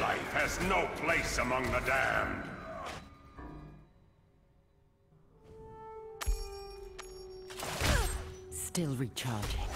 life has no place among the damned. Still recharging.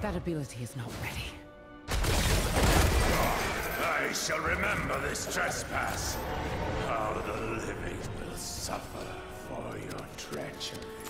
That ability is not ready. I shall remember this trespass. How the living will suffer for your treachery.